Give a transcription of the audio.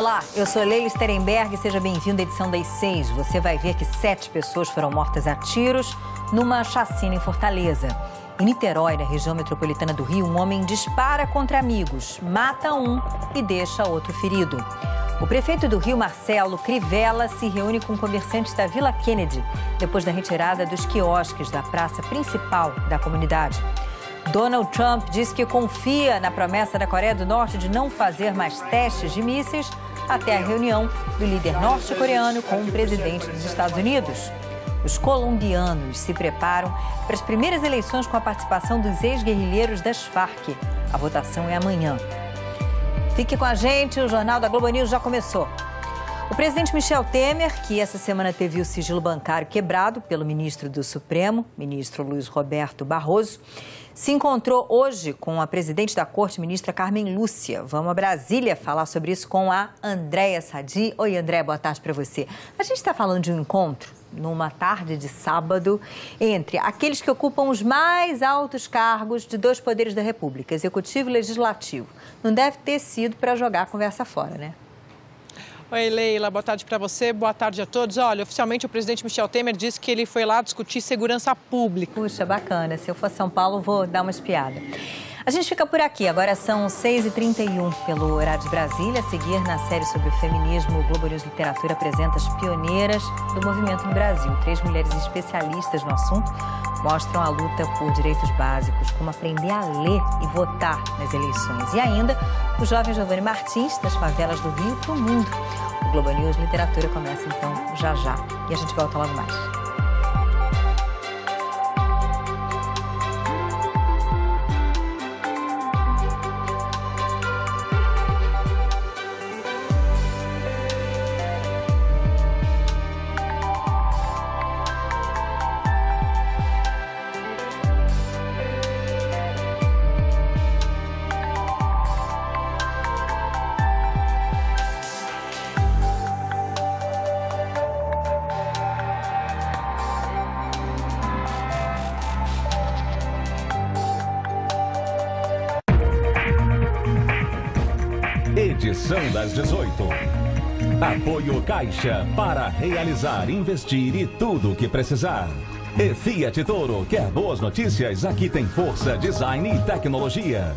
Olá, eu sou Leila Sterenberg, seja bem-vindo à edição das seis. Você vai ver que sete pessoas foram mortas a tiros numa chacina em Fortaleza. Em Niterói, na região metropolitana do Rio, um homem dispara contra amigos, mata um e deixa outro ferido. O prefeito do Rio, Marcelo Crivella, se reúne com comerciantes da Vila Kennedy depois da retirada dos quiosques da praça principal da comunidade. Donald Trump diz que confia na promessa da Coreia do Norte de não fazer mais testes de mísseis até a reunião do líder norte-coreano com o presidente dos Estados Unidos. Os colombianos se preparam para as primeiras eleições com a participação dos ex-guerrilheiros das Farc. A votação é amanhã. Fique com a gente, o Jornal da Globo News já começou. O presidente Michel Temer, que essa semana teve o sigilo bancário quebrado pelo ministro do Supremo, ministro Luiz Roberto Barroso, se encontrou hoje com a presidente da corte, ministra Carmen Lúcia. Vamos a Brasília falar sobre isso com a Andréia Sadi. Oi, André, boa tarde para você. A gente está falando de um encontro numa tarde de sábado entre aqueles que ocupam os mais altos cargos de dois poderes da República, executivo e legislativo. Não deve ter sido para jogar a conversa fora, né? Oi, Leila, boa tarde para você, boa tarde a todos. Olha, oficialmente o presidente Michel Temer disse que ele foi lá discutir segurança pública. Puxa, bacana. Se eu for São Paulo, vou dar uma espiada. A gente fica por aqui. Agora são 6h31 pelo horário de Brasília. A seguir na série sobre o feminismo, o Globo News Literatura apresenta as pioneiras do movimento no Brasil. Três mulheres especialistas no assunto mostram a luta por direitos básicos, como aprender a ler e votar nas eleições. E ainda, o jovem Giovanni Martins, das favelas do Rio para o mundo. O Globo News Literatura começa então já já. E a gente volta logo mais. Edição das 18. Apoio Caixa para realizar, investir e tudo o que precisar. E Fiat Toro, quer boas notícias? Aqui tem força, design e tecnologia.